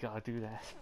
gotta do that.